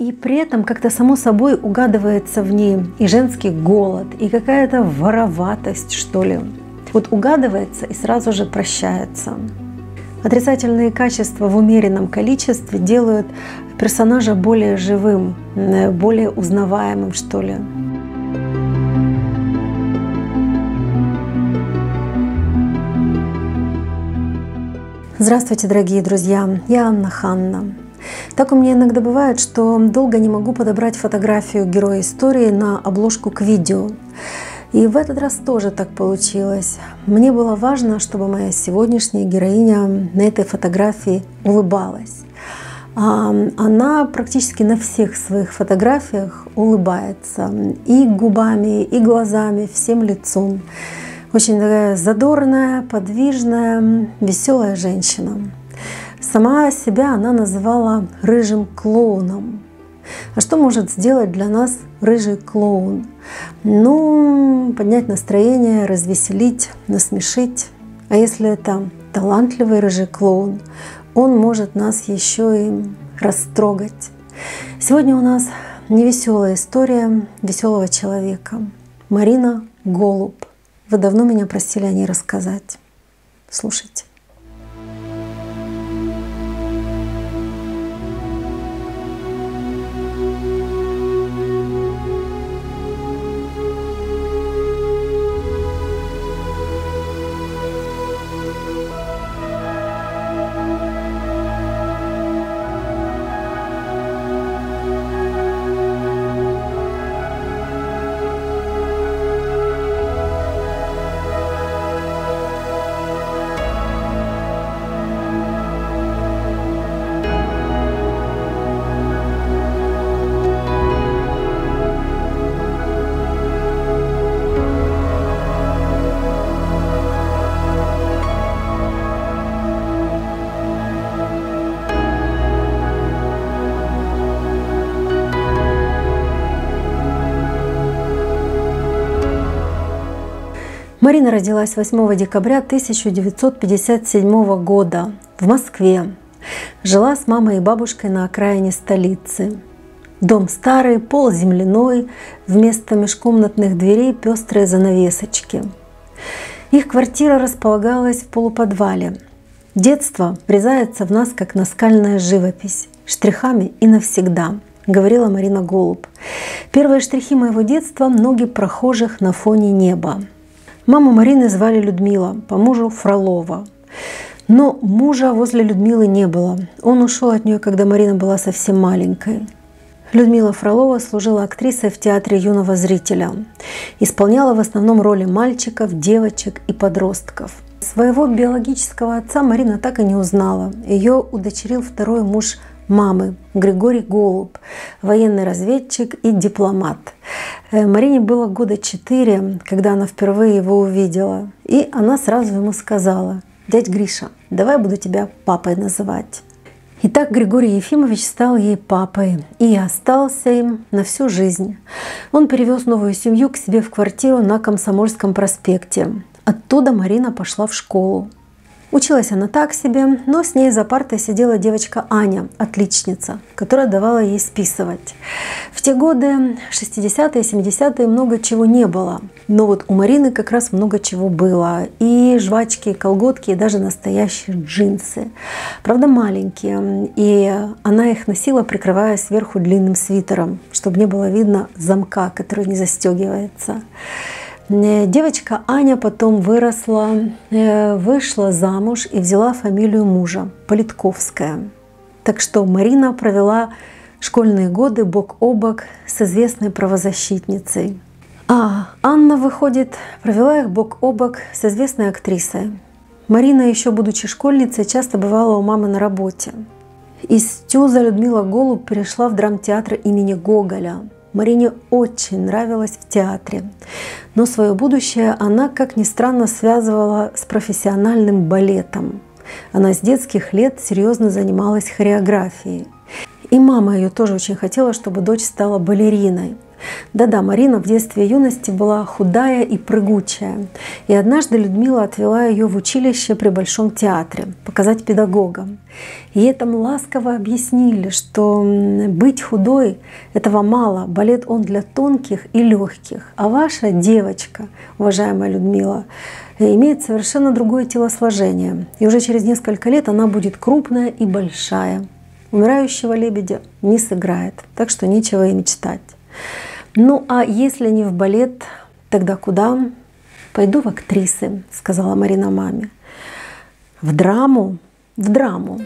И при этом как-то само собой угадывается в ней и женский голод, и какая-то вороватость, что ли. Вот угадывается и сразу же прощается. Отрицательные качества в умеренном количестве делают персонажа более живым, э, более узнаваемым, что ли. Здравствуйте, дорогие друзья! Я Анна Ханна. Так у меня иногда бывает, что долго не могу подобрать фотографию героя истории на обложку к видео. И в этот раз тоже так получилось. Мне было важно, чтобы моя сегодняшняя героиня на этой фотографии улыбалась. А, она практически на всех своих фотографиях улыбается и губами, и глазами, всем лицом. Очень такая задорная, подвижная, веселая женщина. Сама себя она называла рыжим клоуном. А что может сделать для нас рыжий клоун? Ну, поднять настроение, развеселить, насмешить. А если это талантливый рыжий клоун, он может нас еще и растрогать. Сегодня у нас невеселая история веселого человека. Марина Голуб. Вы давно меня просили о ней рассказать. Слушайте. Марина родилась 8 декабря 1957 года в Москве. Жила с мамой и бабушкой на окраине столицы. Дом старый, пол земляной, вместо межкомнатных дверей пестрые занавесочки. Их квартира располагалась в полуподвале. Детство врезается в нас, как наскальная живопись, штрихами и навсегда, говорила Марина Голуб. Первые штрихи моего детства – ноги прохожих на фоне неба. Маму Марины звали Людмила, по мужу Фролова. Но мужа возле Людмилы не было. Он ушел от нее, когда Марина была совсем маленькой. Людмила Фролова служила актрисой в театре юного зрителя. Исполняла в основном роли мальчиков, девочек и подростков. Своего биологического отца Марина так и не узнала. Ее удочерил второй муж мамы Григорий Голуб, военный разведчик и дипломат. Э, Марине было года четыре, когда она впервые его увидела. И она сразу ему сказала, «Дядь Гриша, давай буду тебя папой называть». Итак, Григорий Ефимович стал ей папой и остался им на всю жизнь. Он перевез новую семью к себе в квартиру на Комсомольском проспекте. Оттуда Марина пошла в школу. Училась она так себе, но с ней за партой сидела девочка Аня, отличница, которая давала ей списывать. В те годы, 60-е, 70-е, много чего не было. Но вот у Марины как раз много чего было. И жвачки, и колготки, и даже настоящие джинсы. Правда, маленькие. И она их носила, прикрывая сверху длинным свитером, чтобы не было видно замка, который не застегивается. Э, девочка Аня потом выросла, э, вышла замуж и взяла фамилию мужа Политковская. Так что Марина провела школьные годы бок о бок с известной правозащитницей. А Анна, выходит, провела их бок о бок с известной актрисой. Марина, еще будучи школьницей, часто бывала у мамы на работе. Из Тюза Людмила Голуб перешла в драмтеатр имени Гоголя – Марине очень нравилось в театре, но свое будущее она, как ни странно, связывала с профессиональным балетом. Она с детских лет серьезно занималась хореографией. И мама ее тоже очень хотела, чтобы дочь стала балериной. Да-да, Марина в детстве и юности была худая и прыгучая. И однажды Людмила отвела ее в училище при Большом театре показать педагогам. И этому ласково объяснили, что быть худой — этого мало, балет он для тонких и легких. А ваша девочка, уважаемая Людмила, имеет совершенно другое телосложение. И уже через несколько лет она будет крупная и большая. Умирающего лебедя не сыграет, так что нечего и мечтать. Ну а если не в балет, тогда куда? Пойду в актрисы, сказала Марина маме. В драму? В драму.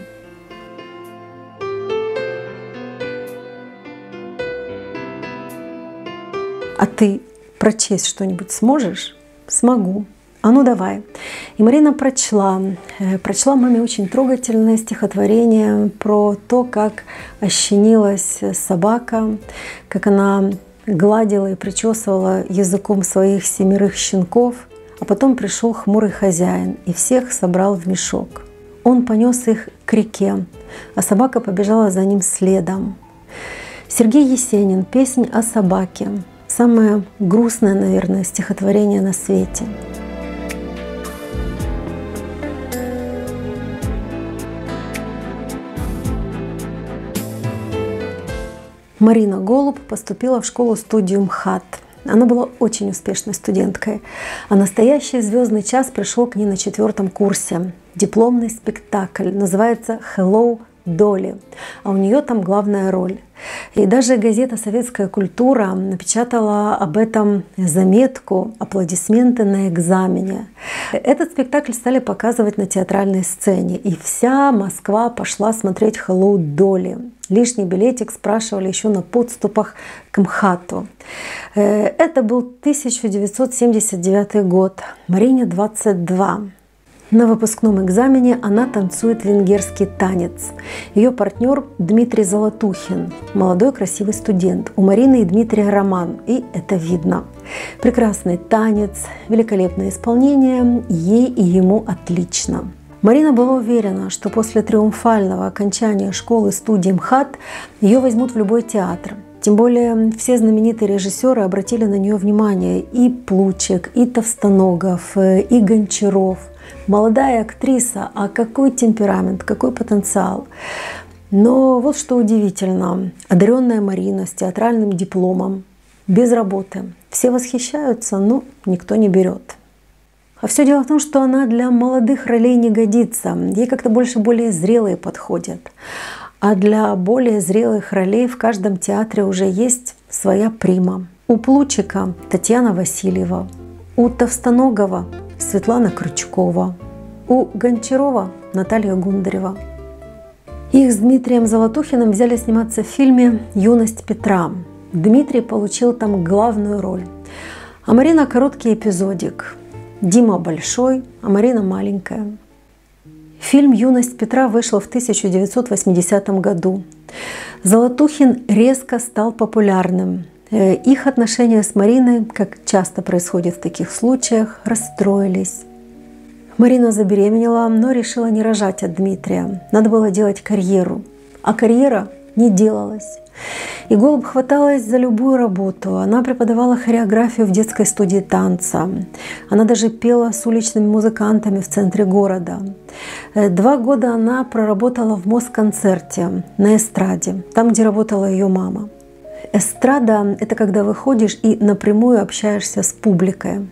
А ты прочесть что-нибудь сможешь? Смогу. А ну давай. И Марина прочла, э, прочла маме очень трогательное стихотворение про то, как ощенилась собака, как она гладила и причесывала языком своих семерых щенков, а потом пришел хмурый хозяин и всех собрал в мешок. Он понес их к реке, а собака побежала за ним следом. Сергей Есенин «Песнь о собаке» – самое грустное, наверное, стихотворение на свете – Марина Голуб поступила в школу-студию МХАТ. Она была очень успешной студенткой, а настоящий звездный час пришел к ней на четвертом курсе. Дипломный спектакль называется «Hello, Доли», а у нее там главная роль. И даже газета «Советская культура» напечатала об этом заметку «Аплодисменты на экзамене». Этот спектакль стали показывать на театральной сцене, и вся Москва пошла смотреть «Hello, Доли». Лишний билетик спрашивали еще на подступах к МХАТу. Э, это был 1979 год. Марине 22. На выпускном экзамене она танцует венгерский танец. Ее партнер Дмитрий Золотухин, молодой красивый студент. У Марины и Дмитрия роман, и это видно. Прекрасный танец, великолепное исполнение, ей и ему отлично. Марина была уверена, что после триумфального окончания школы студии МХАТ ее возьмут в любой театр. Тем более все знаменитые режиссеры обратили на нее внимание. И Плучек, и Товстоногов, и Гончаров. Молодая актриса, а какой темперамент, какой потенциал. Но вот что удивительно, одаренная Марина с театральным дипломом, без работы. Все восхищаются, но никто не берет. А все дело в том, что она для молодых ролей не годится. Ей как-то больше более зрелые подходят. А для более зрелых ролей в каждом театре уже есть своя прима. У Плучика Татьяна Васильева, у Товстоногова Светлана Крючкова, у Гончарова Наталья Гундарева. Их с Дмитрием Золотухиным взяли сниматься в фильме «Юность Петра». Дмитрий получил там главную роль, а Марина – короткий эпизодик – Дима большой, а Марина маленькая. Фильм «Юность Петра» вышел в 1980 году. Золотухин резко стал популярным. Э, их отношения с Мариной, как часто происходит в таких случаях, расстроились. Марина забеременела, но решила не рожать от Дмитрия. Надо было делать карьеру. А карьера не делалась. И Голуб хваталась за любую работу. Она преподавала хореографию в детской студии танца. Она даже пела с уличными музыкантами в центре города. Э, два года она проработала в Москонцерте на эстраде, там, где работала ее мама. Эстрада — это когда выходишь и напрямую общаешься с публикой.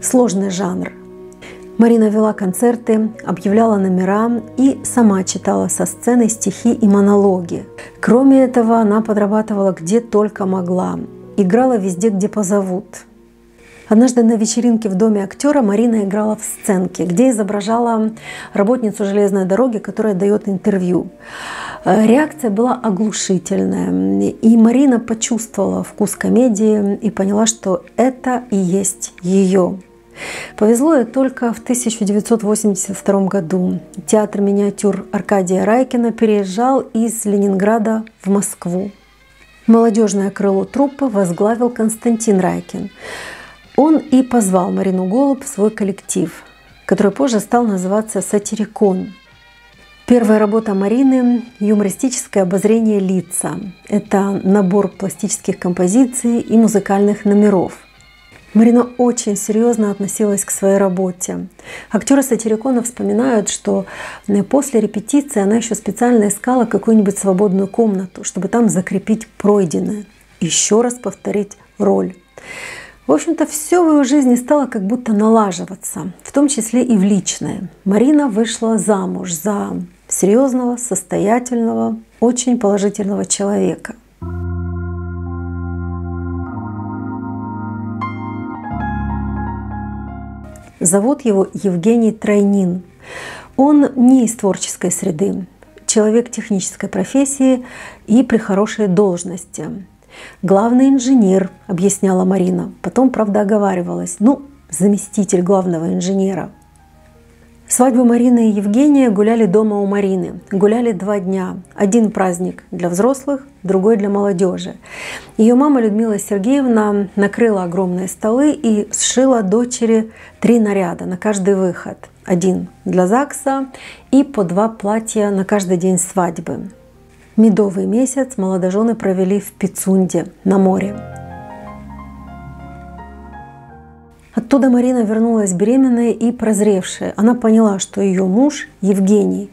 Сложный жанр — Марина вела концерты, объявляла номера и сама читала со сцены стихи и монологи. Кроме этого, она подрабатывала где только могла. Играла везде, где позовут. Однажды на вечеринке в доме актера Марина играла в сценке, где изображала работницу железной дороги, которая дает интервью. Э, реакция была оглушительная, и Марина почувствовала вкус комедии и поняла, что это и есть ее. Повезло ей только в 1982 году. Театр миниатюр Аркадия Райкина переезжал из Ленинграда в Москву. Молодежное крыло труппы возглавил Константин Райкин. Он и позвал Марину Голуб в свой коллектив, который позже стал называться «Сатирикон». Первая работа Марины – юмористическое обозрение лица. Это набор пластических композиций и музыкальных номеров. Марина очень серьезно относилась к своей работе. Актеры Сатирикона вспоминают, что после репетиции она еще специально искала какую-нибудь свободную комнату, чтобы там закрепить пройденное, еще раз повторить роль. В общем-то, все в ее жизни стало как будто налаживаться, в том числе и в личное. Марина вышла замуж за серьезного, состоятельного, очень положительного человека. Зовут его Евгений Тройнин. Он не из творческой среды, человек технической профессии и при хорошей должности. Главный инженер, объясняла Марина. Потом, правда, оговаривалась. Ну, заместитель главного инженера – Свадьбу Марины и Евгения гуляли дома у Марины. Гуляли два дня. Один праздник для взрослых, другой для молодежи. Ее мама Людмила Сергеевна накрыла огромные столы и сшила дочери три наряда на каждый выход. Один для ЗАГСа и по два платья на каждый день свадьбы. Медовый месяц молодожены провели в Пицунде на море. Оттуда Марина вернулась беременная и прозревшая. Она поняла, что ее муж, Евгений,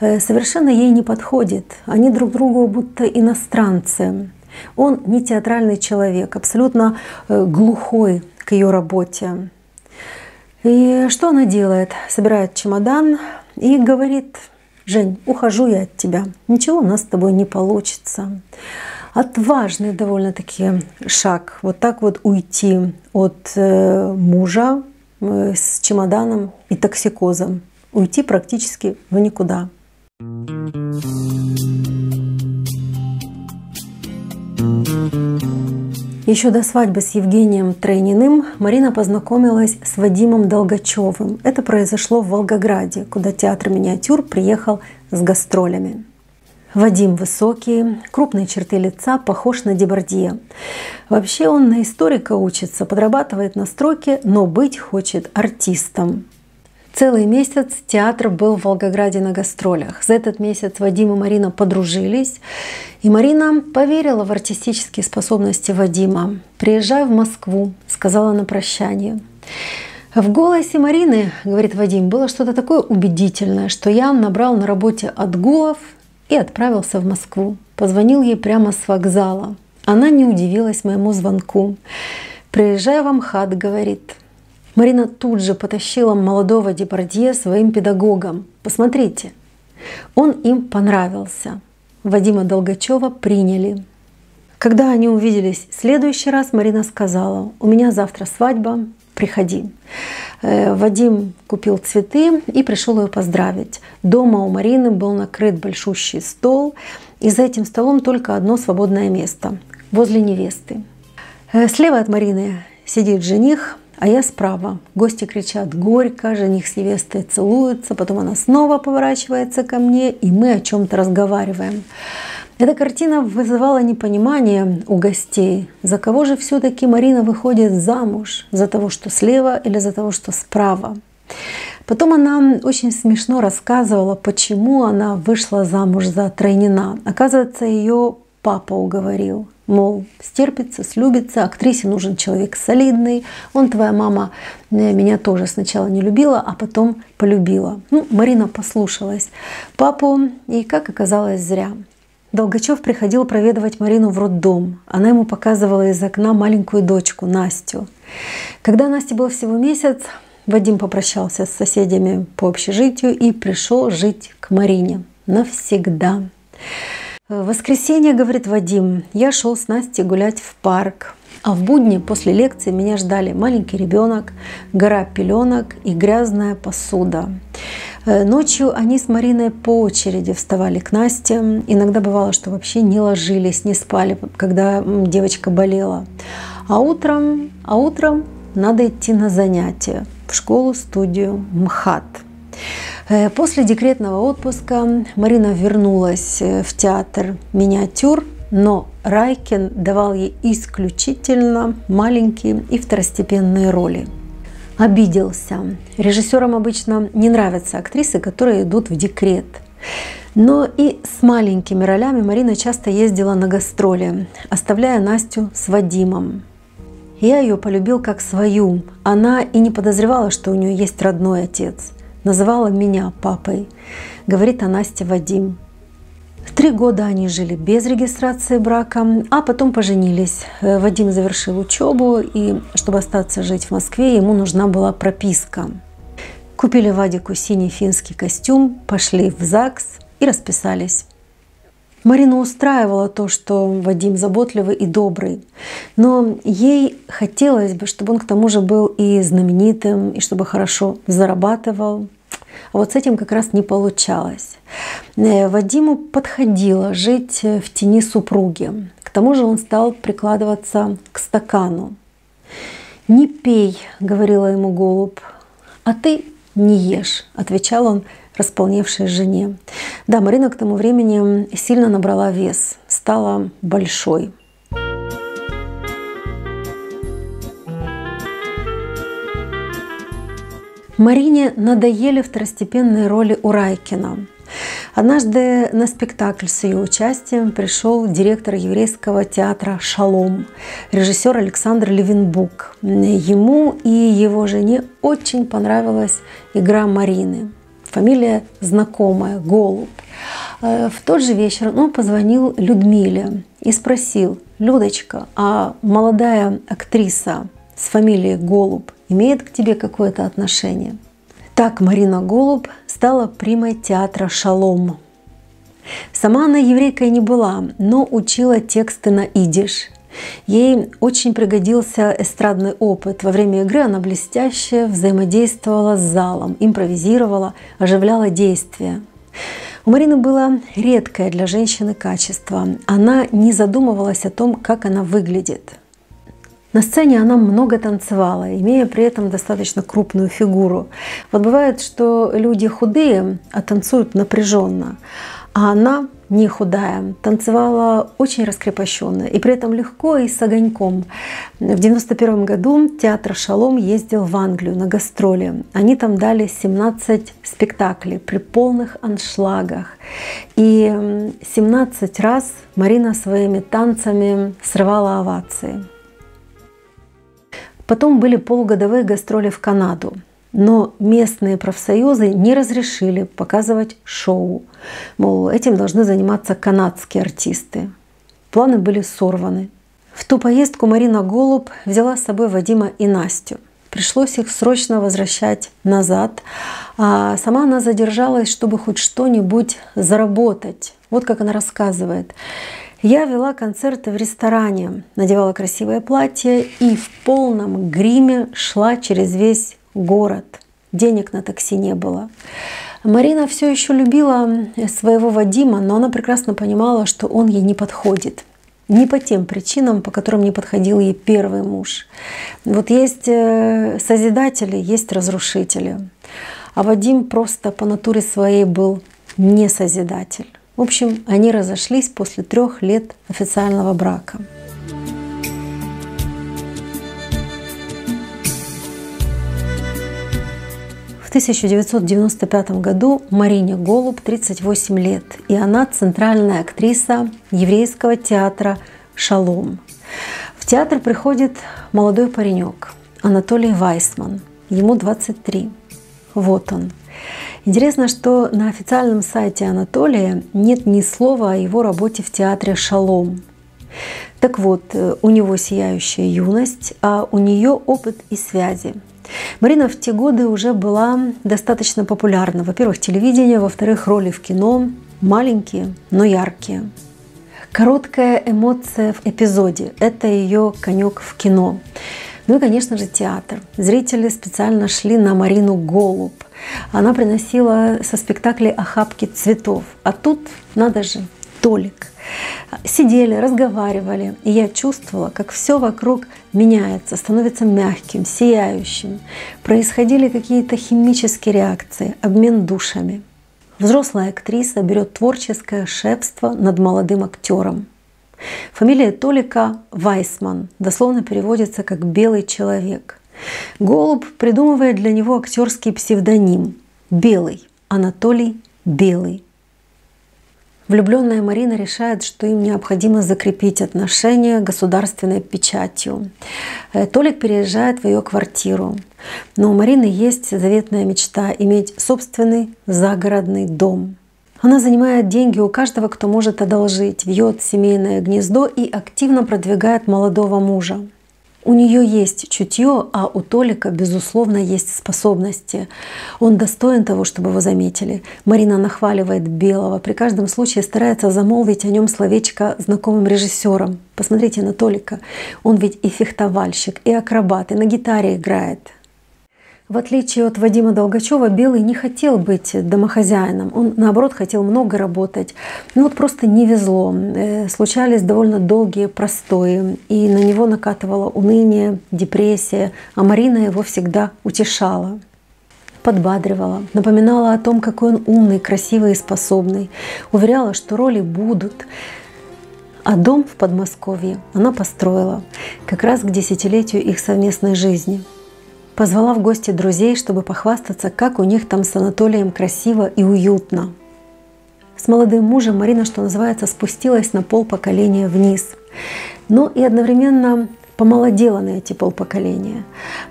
э, совершенно ей не подходит. Они друг другу будто иностранцы. Он не театральный человек, абсолютно э, глухой к ее работе. И что она делает? Собирает чемодан и говорит, Жень, ухожу я от тебя. Ничего у нас с тобой не получится отважный довольно-таки шаг. Вот так вот уйти от э, мужа э, с чемоданом и токсикозом. Уйти практически в никуда. Еще до свадьбы с Евгением Трейниным Марина познакомилась с Вадимом Долгачевым. Это произошло в Волгограде, куда театр «Миниатюр» приехал с гастролями. Вадим высокий, крупные черты лица, похож на Дебардье. Вообще он на историка учится, подрабатывает на строке, но быть хочет артистом. Целый месяц театр был в Волгограде на гастролях. За этот месяц Вадим и Марина подружились, и Марина поверила в артистические способности Вадима. «Приезжай в Москву», — сказала на прощание. В голосе Марины, говорит Вадим, было что-то такое убедительное, что я набрал на работе отгулов и отправился в Москву. Позвонил ей прямо с вокзала. Она не удивилась моему звонку. «Приезжай в Амхат», — говорит. Марина тут же потащила молодого Депардье своим педагогам. «Посмотрите, он им понравился». Вадима Долгачева приняли. Когда они увиделись в следующий раз, Марина сказала, «У меня завтра свадьба, приходи». Э, Вадим купил цветы и пришел ее поздравить. Дома у Марины был накрыт большущий стол, и за этим столом только одно свободное место возле невесты. Э, слева от Марины сидит жених, а я справа. Гости кричат горько, жених с невестой целуются, потом она снова поворачивается ко мне, и мы о чем-то разговариваем. Эта картина вызывала непонимание у гостей. За кого же все-таки Марина выходит замуж? За того, что слева или за того, что справа? Потом она очень смешно рассказывала, почему она вышла замуж за Тройнина. Оказывается, ее папа уговорил. Мол, стерпится, слюбится, актрисе нужен человек солидный. Он, твоя мама, э, меня тоже сначала не любила, а потом полюбила. Ну, Марина послушалась папу, и, как оказалось, зря. Долгачев приходил проведывать Марину в роддом. Она ему показывала из окна маленькую дочку Настю. Когда Насте был всего месяц, Вадим попрощался с соседями по общежитию и пришел жить к Марине навсегда. В воскресенье, говорит Вадим, я шел с Настей гулять в парк. А в будни после лекции меня ждали маленький ребенок, гора пеленок и грязная посуда. Э, ночью они с Мариной по очереди вставали к Насте. Иногда бывало, что вообще не ложились, не спали, когда девочка болела. А утром, а утром надо идти на занятия в школу-студию МХАТ. Э, после декретного отпуска Марина вернулась э, в театр «Миниатюр», но Райкин давал ей исключительно маленькие и второстепенные роли – обиделся. Режиссерам обычно не нравятся актрисы, которые идут в декрет. Но и с маленькими ролями Марина часто ездила на гастроли, оставляя Настю с Вадимом. Я ее полюбил как свою. Она и не подозревала, что у нее есть родной отец. Называла меня папой, говорит о Насте Вадим. Три года они жили без регистрации брака, а потом поженились. Э, Вадим завершил учебу, и чтобы остаться жить в Москве, ему нужна была прописка. Купили Вадику синий финский костюм, пошли в ЗАГС и расписались. Марину устраивало то, что Вадим заботливый и добрый, но ей хотелось бы, чтобы он к тому же был и знаменитым, и чтобы хорошо зарабатывал, а вот с этим как раз не получалось. Э, Вадиму подходило жить в тени супруги. К тому же он стал прикладываться к стакану. «Не пей», — говорила ему голубь, — «а ты не ешь», — отвечал он располневшей жене. Да, Марина к тому времени сильно набрала вес, стала большой. Марине надоели второстепенные роли у Райкина. Однажды на спектакль с ее участием пришел директор еврейского театра «Шалом», режиссер Александр Левинбук. Ему и его жене очень понравилась игра Марины. Фамилия знакомая, Голуб. Э, в тот же вечер он позвонил Людмиле и спросил, «Людочка, а молодая актриса с фамилией Голуб имеет к тебе какое-то отношение. Так Марина Голуб стала примой театра «Шалом». Сама она еврейкой не была, но учила тексты на идиш. Ей очень пригодился эстрадный опыт. Во время игры она блестяще взаимодействовала с залом, импровизировала, оживляла действия. У Марины было редкое для женщины качество. Она не задумывалась о том, как она выглядит – на сцене она много танцевала, имея при этом достаточно крупную фигуру. Вот бывает, что люди худые, а танцуют напряженно, а она не худая, танцевала очень раскрепощенно и при этом легко и с огоньком. В 91 году театр «Шалом» ездил в Англию на гастроли. Они там дали 17 спектаклей при полных аншлагах. И 17 раз Марина своими танцами срывала овации. Потом были полугодовые гастроли в Канаду. Но местные профсоюзы не разрешили показывать шоу. Мол, этим должны заниматься канадские артисты. Планы были сорваны. В ту поездку Марина Голуб взяла с собой Вадима и Настю. Пришлось их срочно возвращать назад. А сама она задержалась, чтобы хоть что-нибудь заработать. Вот как она рассказывает. Я вела концерты в ресторане, надевала красивое платье и в полном гриме шла через весь город. Денег на такси не было. Марина все еще любила своего Вадима, но она прекрасно понимала, что он ей не подходит. Не по тем причинам, по которым не подходил ей первый муж. Вот есть э, созидатели, есть разрушители. А Вадим просто по натуре своей был не созидатель. В общем, они разошлись после трех лет официального брака. 1995 году Марине Голуб 38 лет, и она центральная актриса еврейского театра «Шалом». В театр приходит молодой паренек Анатолий Вайсман, ему 23. Вот он, Интересно, что на официальном сайте Анатолия нет ни слова о его работе в театре «Шалом». Так вот, э, у него сияющая юность, а у нее опыт и связи. Марина в те годы уже была достаточно популярна. Во-первых, телевидение, во-вторых, роли в кино маленькие, но яркие. Короткая эмоция в эпизоде – это ее конек в кино. Ну и, конечно же, театр. Зрители специально шли на Марину Голуб. Она приносила со спектаклей охапки цветов. А тут, надо же, Толик. Сидели, разговаривали, и я чувствовала, как все вокруг меняется, становится мягким, сияющим. Происходили какие-то химические реакции, обмен душами. Взрослая актриса берет творческое шефство над молодым актером. Фамилия Толика Вайсман дословно переводится как «белый человек». Голуб придумывает для него актерский псевдоним «Белый», Анатолий Белый. Влюбленная Марина решает, что им необходимо закрепить отношения государственной печатью. Э, Толик переезжает в ее квартиру. Но у Марины есть заветная мечта — иметь собственный загородный дом. Она занимает деньги у каждого, кто может одолжить, вьет семейное гнездо и активно продвигает молодого мужа. У нее есть чутье, а у Толика, безусловно, есть способности. Он достоин того, чтобы его заметили. Марина нахваливает Белого, при каждом случае старается замолвить о нем словечко знакомым режиссерам. Посмотрите на Толика. Он ведь и фехтовальщик, и акробат, и на гитаре играет. В отличие от Вадима Долгачева, Белый не хотел быть домохозяином. Он, наоборот, хотел много работать. Но вот просто не везло. Э, случались довольно долгие простои. И на него накатывало уныние, депрессия. А Марина его всегда утешала подбадривала, напоминала о том, какой он умный, красивый и способный, уверяла, что роли будут. А дом в Подмосковье она построила как раз к десятилетию их совместной жизни – Позвала в гости друзей, чтобы похвастаться, как у них там с Анатолием красиво и уютно. С молодым мужем Марина, что называется, спустилась на пол поколения вниз. Но и одновременно помолодела на эти полпоколения.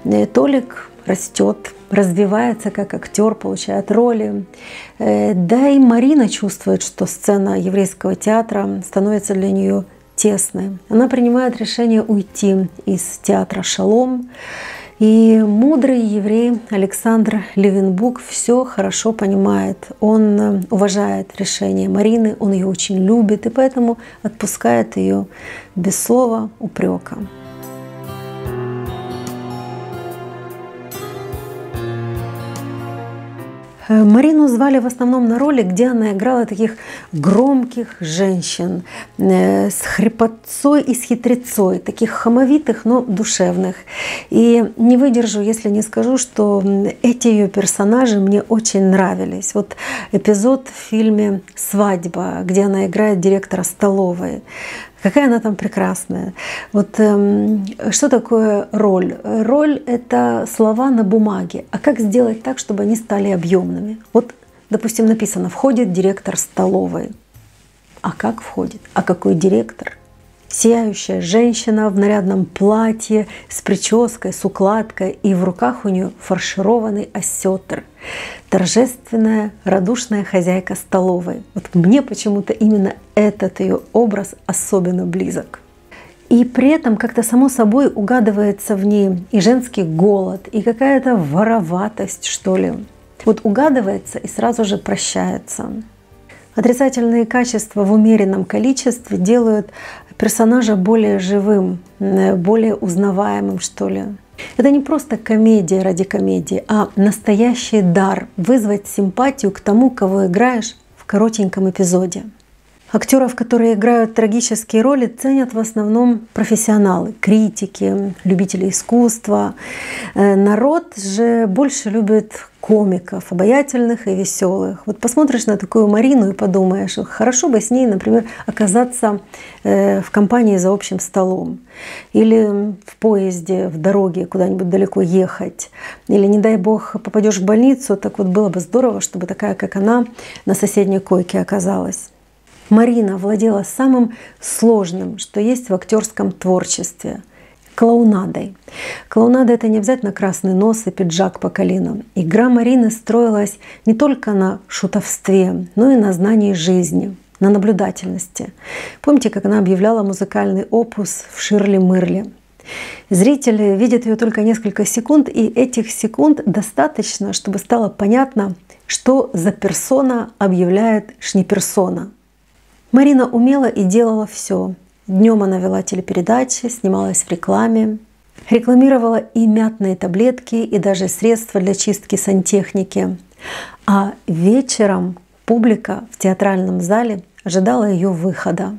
Э, Толик растет, развивается как актер, получает роли. Э, да и Марина чувствует, что сцена еврейского театра становится для нее тесной. Она принимает решение уйти из театра «Шалом», и мудрый еврей Александр Левинбук все хорошо понимает. Он э, уважает решение Марины, он ее очень любит, и поэтому отпускает ее без слова упрека. Марину звали в основном на роли, где она играла таких громких женщин э, с хрипотцой и с хитрецой, таких хамовитых, но душевных. И не выдержу, если не скажу, что эти ее персонажи мне очень нравились. Вот эпизод в фильме «Свадьба», где она играет директора столовой. Какая она там прекрасная. Вот эм, что такое роль? Роль — это слова на бумаге. А как сделать так, чтобы они стали объемными? Вот, допустим, написано «Входит директор столовой». А как входит? А какой директор? Сияющая женщина в нарядном платье с прической, с укладкой, и в руках у нее фаршированный осетр. Торжественная, радушная хозяйка столовой. Вот мне почему-то именно этот ее образ особенно близок. И при этом как-то само собой угадывается в ней и женский голод, и какая-то вороватость, что ли. Вот угадывается и сразу же прощается. Отрицательные качества в умеренном количестве делают персонажа более живым, э, более узнаваемым, что ли. Это не просто комедия ради комедии, а настоящий дар вызвать симпатию к тому, кого играешь в коротеньком эпизоде. Актеров, которые играют трагические роли, ценят в основном профессионалы, критики, любители искусства. Э, народ же больше любит комиков, обаятельных и веселых. Вот посмотришь на такую Марину и подумаешь, хорошо бы с ней, например, оказаться э, в компании за общим столом, или в поезде, в дороге куда-нибудь далеко ехать, или, не дай бог, попадешь в больницу, так вот было бы здорово, чтобы такая, как она, на соседней койке оказалась. Марина владела самым сложным, что есть в актерском творчестве – клоунадой. Клоунада – это не обязательно красный нос и пиджак по колено. Игра Марины строилась не только на шутовстве, но и на знании жизни, на наблюдательности. Помните, как она объявляла музыкальный опус в Ширли-Мырли? Зрители видят ее только несколько секунд, и этих секунд достаточно, чтобы стало понятно, что за персона объявляет шниперсона – Марина умела и делала все. Днем она вела телепередачи, снималась в рекламе, рекламировала и мятные таблетки, и даже средства для чистки сантехники. А вечером публика в театральном зале ожидала ее выхода.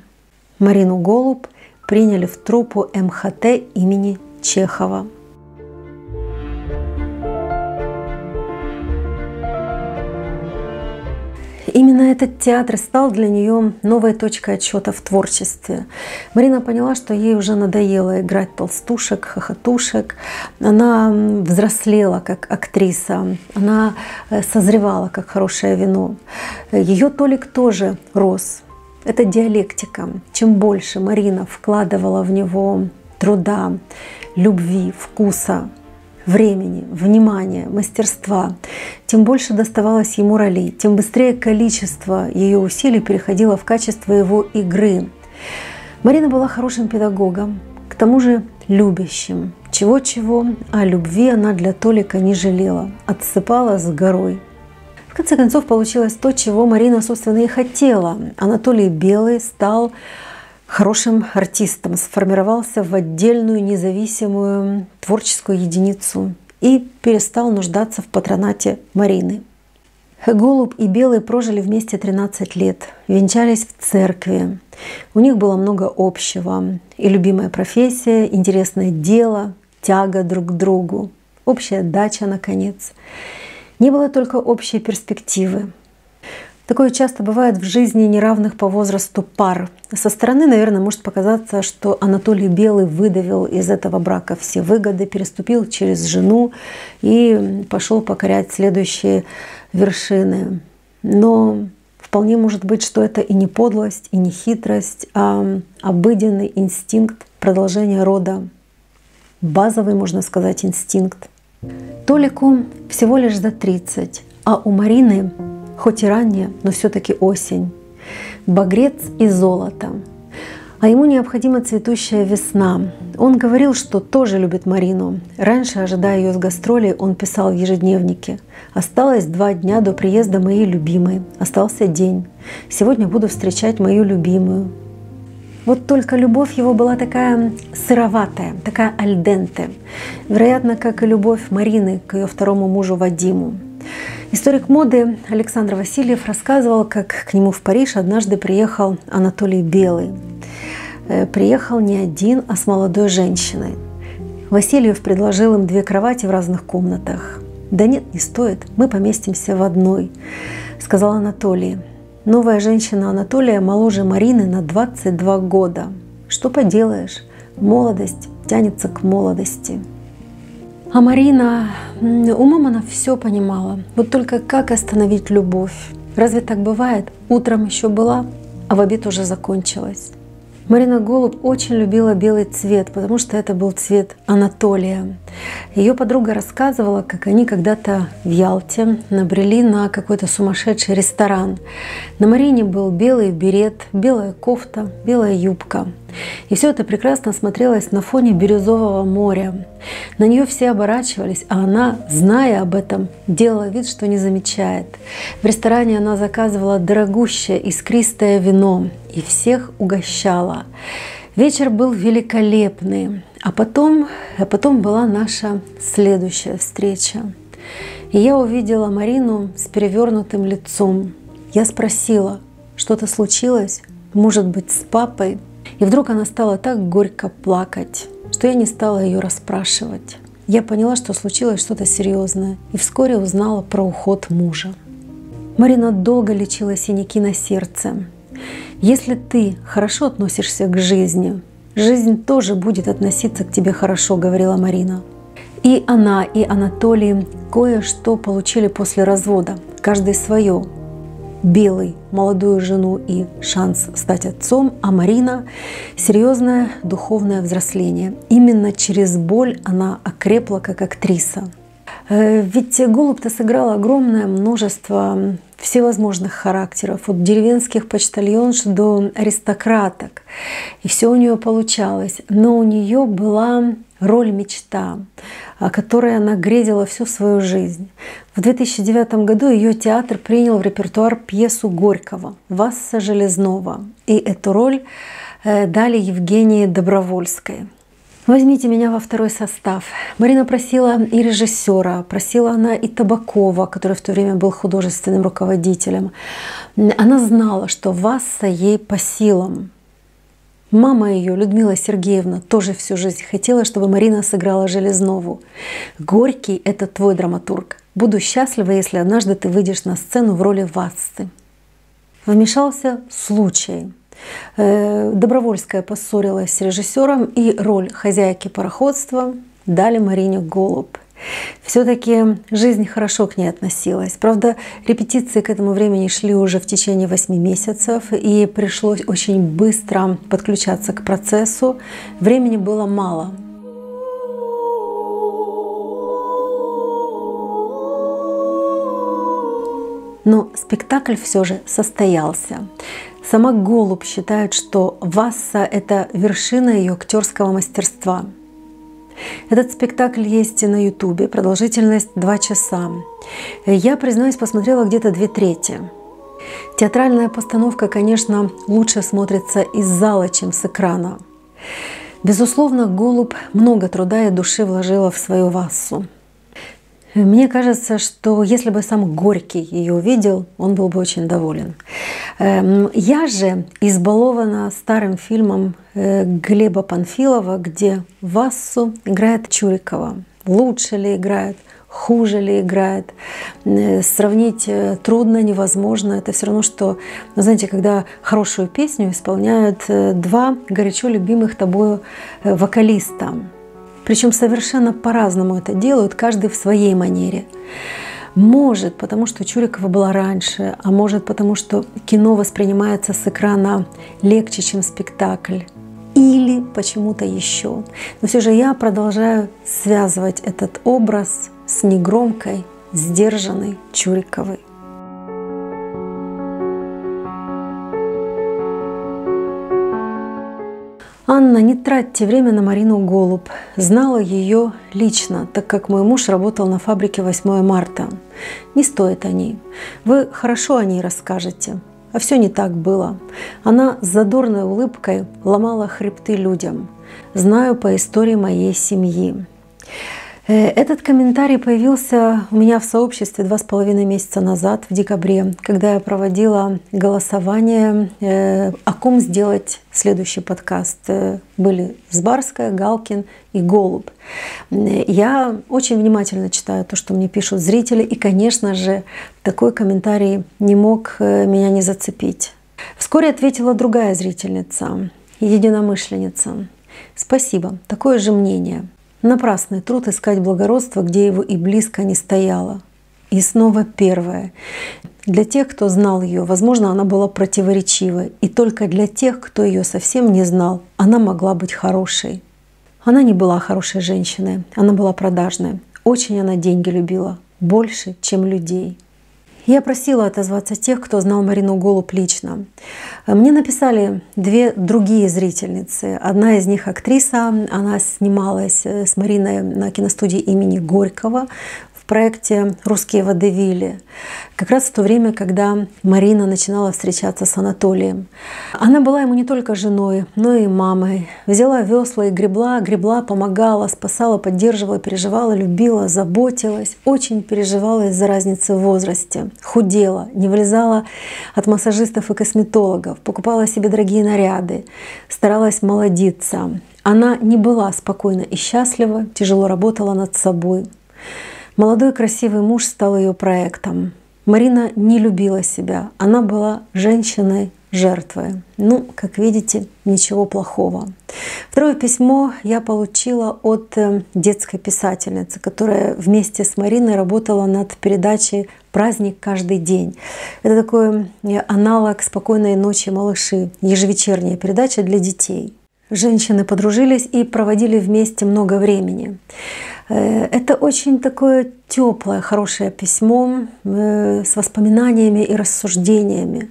Марину Голуб приняли в труппу МХТ имени Чехова. Именно этот театр стал для нее новой точкой отсчета в творчестве. Марина поняла, что ей уже надоело играть толстушек, хохотушек. Она взрослела как актриса, она э, созревала как хорошее вино. Ее Толик тоже рос. Это диалектика. Чем больше Марина вкладывала в него труда, любви, вкуса, времени, внимания, мастерства, тем больше доставалось ему ролей, тем быстрее количество ее усилий переходило в качество его игры. Марина была хорошим педагогом, к тому же любящим. Чего-чего, а любви она для Толика не жалела, отсыпала с горой. В конце концов получилось то, чего Марина, собственно, и хотела. Анатолий Белый стал хорошим артистом, сформировался в отдельную независимую творческую единицу и перестал нуждаться в патронате Марины. Голубь и Белый прожили вместе 13 лет, венчались в церкви. У них было много общего. И любимая профессия, интересное дело, тяга друг к другу, общая дача, наконец. Не было только общей перспективы. Такое часто бывает в жизни неравных по возрасту пар. Со стороны, наверное, может показаться, что Анатолий Белый выдавил из этого брака все выгоды, переступил через жену и пошел покорять следующие вершины. Но вполне может быть, что это и не подлость, и не хитрость, а обыденный инстинкт продолжения рода. Базовый, можно сказать, инстинкт. Толику всего лишь за 30, а у Марины хоть и ранняя, но все-таки осень. Багрец и золото. А ему необходима цветущая весна. Он говорил, что тоже любит Марину. Раньше, ожидая ее с гастролей, он писал в ежедневнике. «Осталось два дня до приезда моей любимой. Остался день. Сегодня буду встречать мою любимую». Вот только любовь его была такая сыроватая, такая альденте. Вероятно, как и любовь Марины к ее второму мужу Вадиму. Историк моды Александр Васильев рассказывал, как к нему в Париж однажды приехал Анатолий Белый. Э, приехал не один, а с молодой женщиной. Васильев предложил им две кровати в разных комнатах. «Да нет, не стоит, мы поместимся в одной», — сказал Анатолий. Новая женщина Анатолия моложе Марины на 22 года. Что поделаешь, молодость тянется к молодости. А Марина, умом она все понимала. Вот только как остановить любовь? Разве так бывает? Утром еще была, а в обед уже закончилась. Марина Голуб очень любила белый цвет, потому что это был цвет Анатолия. Ее подруга рассказывала, как они когда-то в Ялте набрели на какой-то сумасшедший ресторан. На Марине был белый берет, белая кофта, белая юбка. И все это прекрасно смотрелось на фоне бирюзового моря. На нее все оборачивались, а она, зная об этом, делала вид, что не замечает. В ресторане она заказывала дорогущее искристое вино и всех угощала. Вечер был великолепный. А потом, а потом была наша следующая встреча. И я увидела Марину с перевернутым лицом. Я спросила, что-то случилось? Может быть, с папой? И вдруг она стала так горько плакать, что я не стала ее расспрашивать. Я поняла, что случилось что-то серьезное, и вскоре узнала про уход мужа. Марина долго лечила синяки на сердце. Если ты хорошо относишься к жизни, жизнь тоже будет относиться к тебе хорошо, говорила Марина. И она, и Анатолий кое-что получили после развода, каждый свое, Белый – молодую жену и шанс стать отцом, а Марина – серьезное духовное взросление. Именно через боль она окрепла как актриса. Э, ведь Голуб-то сыграла огромное множество всевозможных характеров, от деревенских почтальонш до аристократок. И все у нее получалось. Но у нее была роль мечта, о которой она грезила всю свою жизнь. В 2009 году ее театр принял в репертуар пьесу Горького «Васса Железнова». И эту роль э, дали Евгении Добровольской. Возьмите меня во второй состав. Марина просила и режиссера, просила она и Табакова, который в то время был художественным руководителем. Она знала, что Васса ей по силам. Мама ее, Людмила Сергеевна, тоже всю жизнь хотела, чтобы Марина сыграла Железнову. Горький — это твой драматург. Буду счастлива, если однажды ты выйдешь на сцену в роли Вассы. вмешался случай. Э, Добровольская поссорилась с режиссером, и роль хозяйки пароходства дали Марине Голуб. Все-таки жизнь хорошо к ней относилась. Правда, репетиции к этому времени шли уже в течение восьми месяцев, и пришлось очень быстро подключаться к процессу. Времени было мало. Но спектакль все же состоялся. Сама Голуб считает, что Васса – это вершина ее актерского мастерства. Этот спектакль есть на Ютубе, продолжительность два часа. Я, признаюсь, посмотрела где-то две трети. Театральная постановка, конечно, лучше смотрится из зала, чем с экрана. Безусловно, Голуб много труда и души вложила в свою Вассу. Мне кажется, что если бы сам Горький ее увидел, он был бы очень доволен. Эм, я же избалована старым фильмом э, Глеба Панфилова, где Вассу играет Чурикова. Лучше ли играет, хуже ли играет. Э, сравнить э, трудно, невозможно. Это все равно, что, знаете, когда хорошую песню исполняют два горячо любимых тобою вокалиста. Причем совершенно по-разному это делают, каждый в своей манере. Может, потому что Чурикова была раньше, а может, потому что кино воспринимается с экрана легче, чем спектакль. Или почему-то еще. Но все же я продолжаю связывать этот образ с негромкой, сдержанной Чуриковой. Анна, не тратьте время на Марину Голуб. Знала ее лично, так как мой муж работал на фабрике 8 марта. Не стоит о ней. Вы хорошо о ней расскажете. А все не так было. Она с задорной улыбкой ломала хребты людям. Знаю по истории моей семьи. Э, этот комментарий появился у меня в сообществе два с половиной месяца назад, в декабре, когда я проводила голосование, э, о ком сделать следующий подкаст. Э, были Сбарская, Галкин и Голуб. Я очень внимательно читаю то, что мне пишут зрители, и, конечно же, такой комментарий не мог меня не зацепить. Вскоре ответила другая зрительница, единомышленница. Спасибо, такое же мнение. Напрасный труд искать благородство, где его и близко не стояло. И снова первое. Для тех, кто знал ее, возможно, она была противоречивой. И только для тех, кто ее совсем не знал, она могла быть хорошей. Она не была хорошей женщиной, она была продажной. Очень она деньги любила, больше, чем людей. Я просила отозваться тех, кто знал Марину Голуб лично. Мне написали две другие зрительницы. Одна из них актриса, она снималась э, с Мариной на киностудии имени Горького проекте «Русские водевили», как раз в то время, когда Марина начинала встречаться с Анатолием. Она была ему не только женой, но и мамой. Взяла весла и гребла, гребла, помогала, спасала, поддерживала, переживала, любила, заботилась, очень переживала из-за разницы в возрасте, худела, не влезала от массажистов и косметологов, покупала себе дорогие наряды, старалась молодиться. Она не была спокойна и счастлива, тяжело работала над собой. Молодой красивый муж стал ее проектом. Марина не любила себя. Она была женщиной жертвой. Ну, как видите, ничего плохого. Второе письмо я получила от э, детской писательницы, которая вместе с Мариной работала над передачей «Праздник каждый день». Это такой э, аналог «Спокойной ночи, малыши», ежевечерняя передача для детей. Женщины подружились и проводили вместе много времени. Э, это очень такое теплое, хорошее письмо э, с воспоминаниями и рассуждениями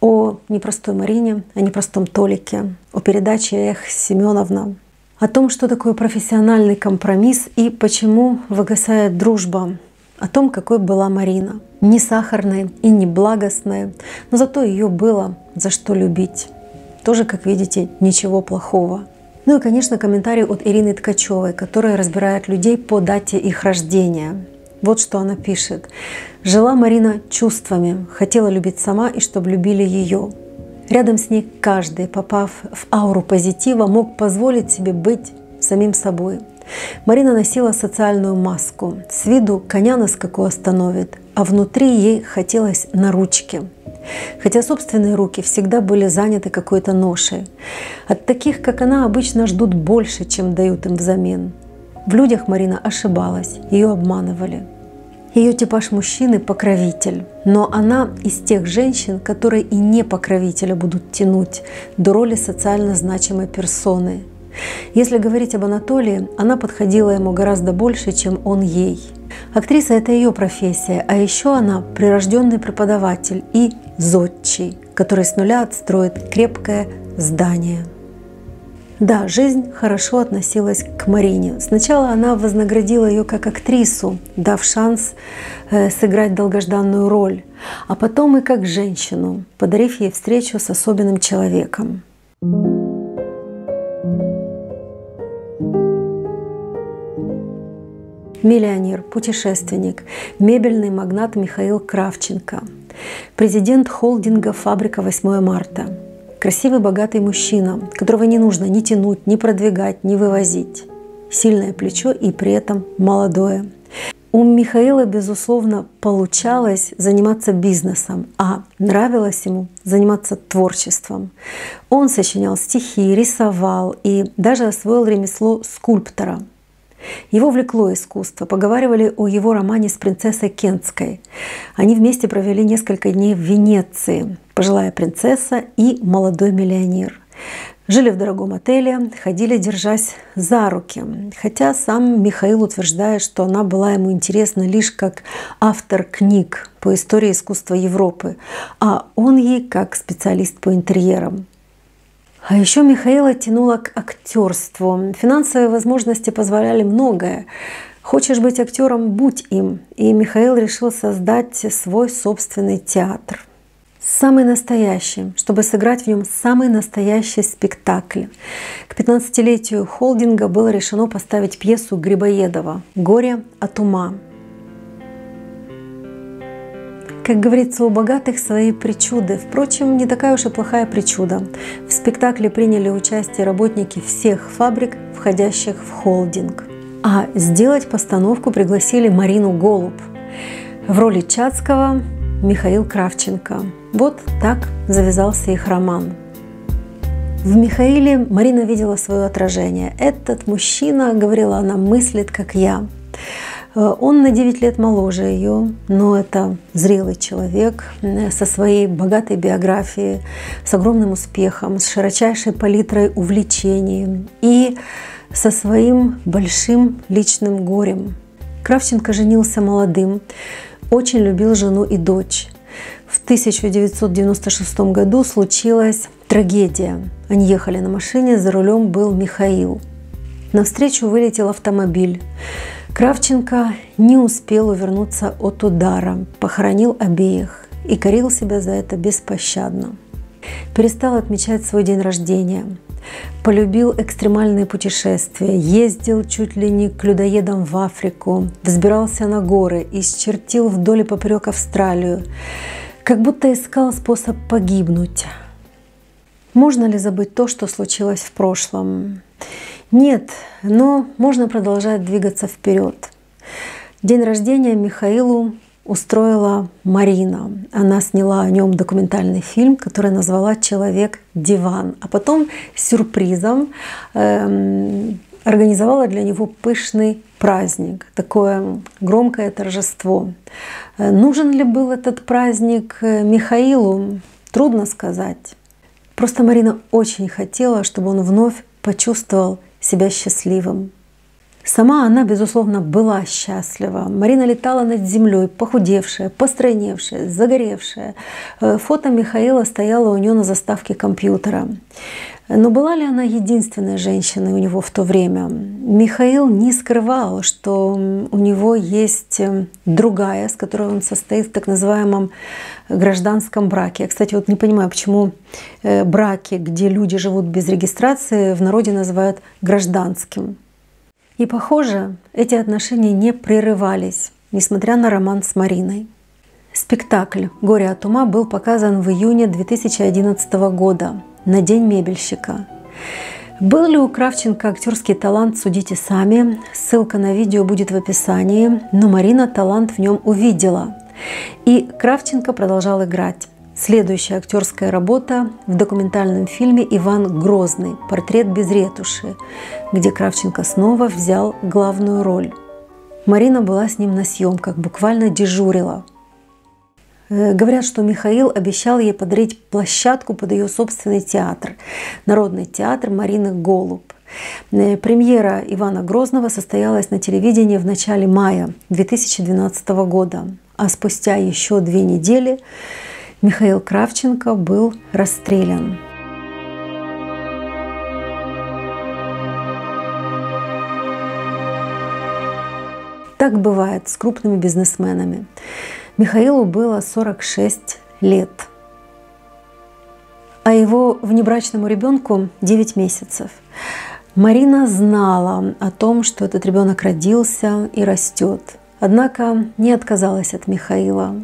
о непростой Марине, о непростом Толике, о передаче «Эх, Семеновна», о том, что такое профессиональный компромисс и почему выгасает дружба, о том, какой была Марина. Не сахарной и не благостной, но зато ее было за что любить. Тоже, как видите, ничего плохого. Ну и, конечно, комментарий от Ирины Ткачевой, которая разбирает людей по дате их рождения. Вот что она пишет. «Жила Марина чувствами, хотела любить сама и чтобы любили ее. Рядом с ней каждый, попав в ауру позитива, мог позволить себе быть самим собой. Марина носила социальную маску. С виду коня на скаку остановит, а внутри ей хотелось на ручки. Хотя собственные руки всегда были заняты какой-то ношей. От таких, как она, обычно ждут больше, чем дают им взамен. В людях Марина ошибалась, ее обманывали. Ее типаж мужчины – покровитель, но она из тех женщин, которые и не покровителя будут тянуть до роли социально значимой персоны. Если говорить об Анатолии, она подходила ему гораздо больше, чем он ей. Актриса – это ее профессия, а еще она прирожденный преподаватель и зодчий, который с нуля отстроит крепкое здание. Да, жизнь хорошо относилась к Марине. Сначала она вознаградила ее как актрису, дав шанс э, сыграть долгожданную роль, а потом и как женщину, подарив ей встречу с особенным человеком. Миллионер, путешественник, мебельный магнат Михаил Кравченко, президент холдинга «Фабрика 8 марта», Красивый, богатый мужчина, которого не нужно ни тянуть, ни продвигать, ни вывозить. Сильное плечо и при этом молодое. У Михаила, безусловно, получалось заниматься бизнесом, а нравилось ему заниматься творчеством. Он сочинял стихи, рисовал и даже освоил ремесло скульптора – его влекло искусство. Поговаривали о его романе с принцессой Кентской. Они вместе провели несколько дней в Венеции. Пожилая принцесса и молодой миллионер. Жили в дорогом отеле, ходили, держась за руки. Хотя сам Михаил утверждает, что она была ему интересна лишь как автор книг по истории искусства Европы, а он ей как специалист по интерьерам. А еще Михаила тянуло к актерству. Финансовые возможности позволяли многое. Хочешь быть актером, будь им. И Михаил решил создать свой собственный театр. Самый настоящий, чтобы сыграть в нем самый настоящий спектакль. К 15-летию холдинга было решено поставить пьесу Грибоедова «Горе от ума». Как говорится, у богатых свои причуды. Впрочем, не такая уж и плохая причуда. В спектакле приняли участие работники всех фабрик, входящих в холдинг. А сделать постановку пригласили Марину Голуб. В роли Чацкого Михаил Кравченко. Вот так завязался их роман. В Михаиле Марина видела свое отражение. Этот мужчина, говорила она, мыслит, как я. Э, он на 9 лет моложе ее, но это зрелый человек э, со своей богатой биографией, с огромным успехом, с широчайшей палитрой увлечений и со своим большим личным горем. Кравченко женился молодым, очень любил жену и дочь. В 1996 году случилась трагедия. Они ехали на машине, за рулем был Михаил. Навстречу вылетел автомобиль. Кравченко не успел увернуться от удара, похоронил обеих и корил себя за это беспощадно. Перестал отмечать свой день рождения, полюбил экстремальные путешествия, ездил чуть ли не к людоедам в Африку, взбирался на горы, исчертил вдоль и поперек Австралию, как будто искал способ погибнуть. Можно ли забыть то, что случилось в прошлом? Нет, но можно продолжать двигаться вперед. День рождения Михаилу устроила Марина. Она сняла о нем документальный фильм, который назвала «Человек-диван», а потом сюрпризом эм, организовала для него пышный праздник, такое громкое торжество. Э, нужен ли был этот праздник э, Михаилу? Трудно сказать. Просто Марина очень хотела, чтобы он вновь почувствовал себя счастливым. Сама она, безусловно, была счастлива. Марина летала над землей, похудевшая, постройневшая, загоревшая. Э, фото Михаила стояло у нее на заставке компьютера. Но была ли она единственной женщиной у него в то время? Михаил не скрывал, что у него есть э, другая, с которой он состоит в так называемом гражданском браке. Я, кстати, вот не понимаю, почему э, браки, где люди живут без регистрации, в народе называют гражданским. И похоже, эти отношения не прерывались, несмотря на роман с Мариной. Спектакль «Горе от ума» был показан в июне 2011 года на День мебельщика. Был ли у Кравченко актерский талант, судите сами. Ссылка на видео будет в описании, но Марина талант в нем увидела – И Кравченко продолжал играть. Следующая актерская работа в документальном фильме «Иван Грозный. Портрет без ретуши», где Кравченко снова взял главную роль. Марина была с ним на съемках, буквально дежурила. Э, говорят, что Михаил обещал ей подарить площадку под ее собственный театр, Народный театр Марины Голуб. Э, премьера Ивана Грозного состоялась на телевидении в начале мая 2012 года, а спустя еще две недели Михаил Кравченко был расстрелян. Так бывает с крупными бизнесменами. Михаилу было 46 лет, а его внебрачному ребенку 9 месяцев. Марина знала о том, что этот ребенок родился и растет, однако не отказалась от Михаила.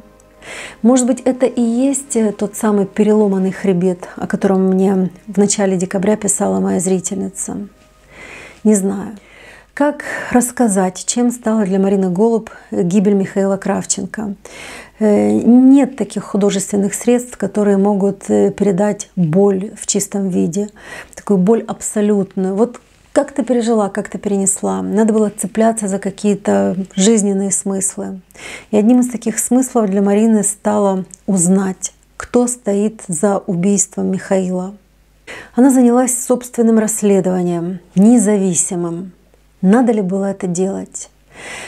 Может быть, это и есть тот самый переломанный хребет, о котором мне в начале декабря писала моя зрительница. Не знаю. Как рассказать, чем стала для Марины Голуб гибель Михаила Кравченко? Э, нет таких художественных средств, которые могут э, передать боль в чистом виде, такую боль абсолютную. Вот как ты пережила, как ты перенесла. Надо было цепляться за какие-то жизненные смыслы. И одним из таких смыслов для Марины стало узнать, кто стоит за убийством Михаила. Она занялась собственным расследованием, независимым. Надо ли было это делать?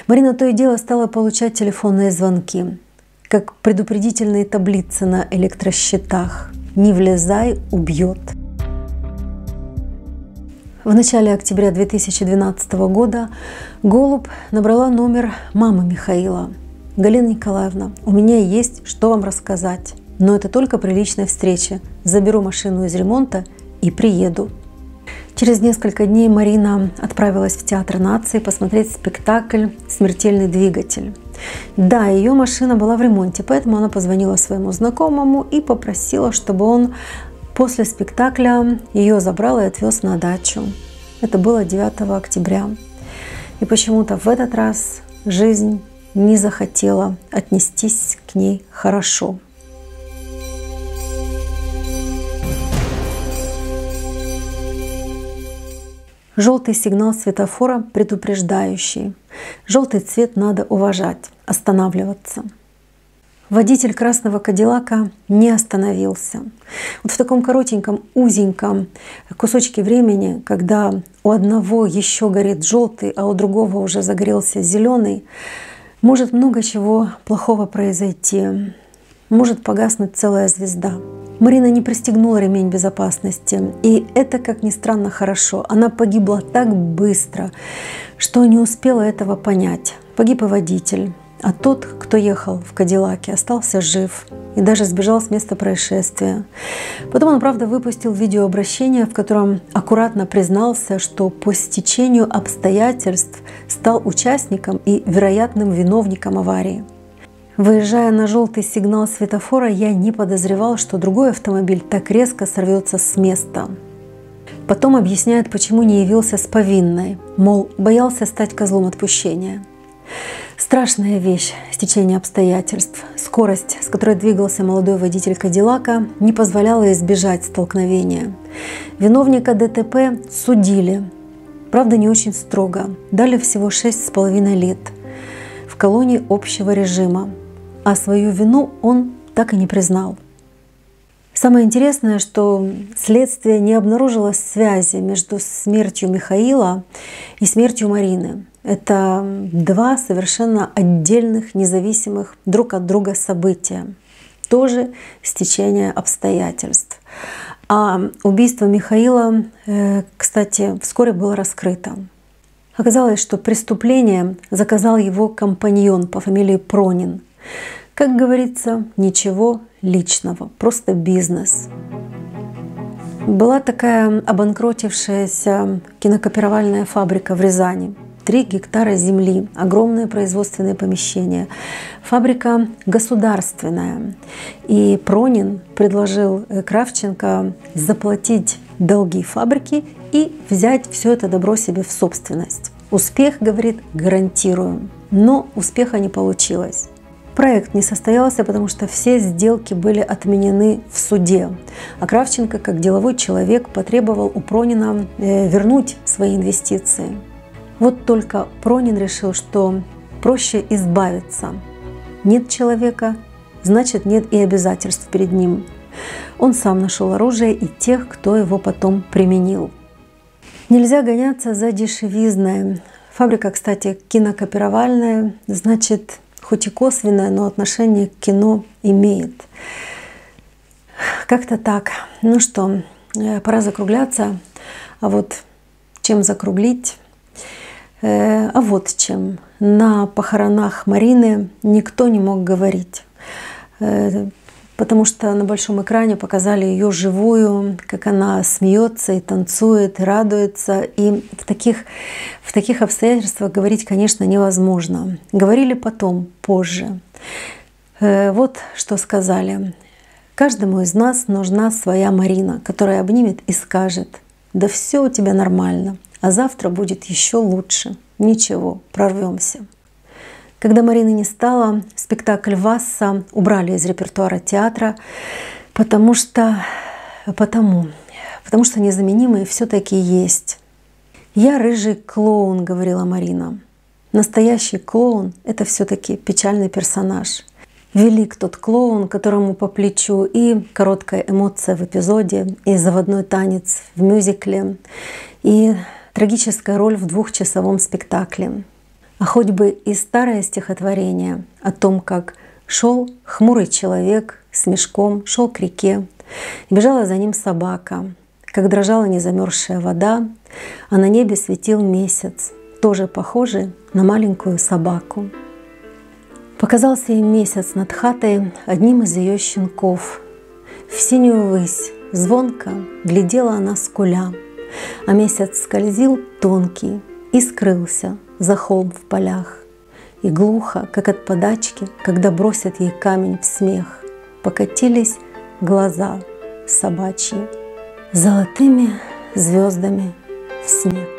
Марина то и дело стала получать телефонные звонки, как предупредительные таблицы на электросчетах. «Не влезай, убьет». В начале октября 2012 года Голуб набрала номер мамы Михаила. «Галина Николаевна, у меня есть что вам рассказать, но это только при личной встрече. Заберу машину из ремонта и приеду». Через несколько дней Марина отправилась в Театр нации посмотреть спектакль «Смертельный двигатель». Да, ее машина была в ремонте, поэтому она позвонила своему знакомому и попросила, чтобы он После спектакля ее забрал и отвез на дачу. Это было 9 октября. И почему-то в этот раз жизнь не захотела отнестись к ней хорошо. Желтый сигнал светофора предупреждающий. Желтый цвет надо уважать, останавливаться – Водитель красного Кадиллака не остановился. Вот в таком коротеньком, узеньком кусочке времени, когда у одного еще горит желтый, а у другого уже загорелся зеленый, может много чего плохого произойти. Может погаснуть целая звезда. Марина не пристегнула ремень безопасности. И это, как ни странно, хорошо. Она погибла так быстро, что не успела этого понять. Погиб и водитель. А тот, кто ехал в Кадиллаке, остался жив и даже сбежал с места происшествия. Потом он, правда, выпустил видеообращение, в котором аккуратно признался, что по стечению обстоятельств стал участником и вероятным виновником аварии. Выезжая на желтый сигнал светофора, я не подозревал, что другой автомобиль так резко сорвется с места. Потом объясняет, почему не явился с повинной, мол, боялся стать козлом отпущения. Страшная вещь – стечение обстоятельств. Скорость, с которой двигался молодой водитель Кадиллака, не позволяла избежать столкновения. Виновника ДТП судили. Правда, не очень строго. Дали всего шесть с половиной лет в колонии общего режима. А свою вину он так и не признал. Самое интересное, что следствие не обнаружило связи между смертью Михаила и смертью Марины. Это два совершенно отдельных, независимых друг от друга события. Тоже стечение обстоятельств. А убийство Михаила, э, кстати, вскоре было раскрыто. Оказалось, что преступление заказал его компаньон по фамилии Пронин. Как говорится, ничего личного, просто бизнес. Была такая обанкротившаяся кинокопировальная фабрика в Рязани – 3 гектара земли, огромное производственное помещение. Фабрика государственная. И Пронин предложил э, Кравченко заплатить долги фабрики и взять все это добро себе в собственность. Успех, говорит, гарантируем. Но успеха не получилось. Проект не состоялся, потому что все сделки были отменены в суде. А Кравченко, как деловой человек, потребовал у Пронина э, вернуть свои инвестиции. Вот только Пронин решил, что проще избавиться. Нет человека, значит нет и обязательств перед ним. Он сам нашел оружие и тех, кто его потом применил. Нельзя гоняться за дешевизной. Фабрика, кстати, кинокопировальная, значит, хоть и косвенное, но отношение к кино имеет. Как-то так. Ну что, э, пора закругляться. А вот чем закруглить? Э, а вот чем. На похоронах Марины никто не мог говорить. Потому что на большом экране показали ее живую, как она смеется и танцует, и радуется. И в таких, в таких обстоятельствах говорить, конечно, невозможно. Говорили потом, позже. Э, вот что сказали. Каждому из нас нужна своя Марина, которая обнимет и скажет, да все у тебя нормально, а завтра будет еще лучше. Ничего, прорвемся. Когда Марины не стало, спектакль «Васса» убрали из репертуара театра, потому что, потому, потому что незаменимые все-таки есть. «Я рыжий клоун», — говорила Марина. Настоящий клоун — это все-таки печальный персонаж. Велик тот клоун, которому по плечу и короткая эмоция в эпизоде, и заводной танец в мюзикле, и трагическая роль в двухчасовом спектакле а хоть бы и старое стихотворение о том, как шел хмурый человек с мешком, шел к реке, и бежала за ним собака, как дрожала незамерзшая вода, а на небе светил месяц, тоже похожий на маленькую собаку. Показался им месяц над хатой одним из ее щенков. В синюю высь звонко глядела она скуля, а месяц скользил тонкий и скрылся за холм в полях. И глухо, как от подачки, когда бросят ей камень в смех, покатились глаза собачьи золотыми звездами в снег.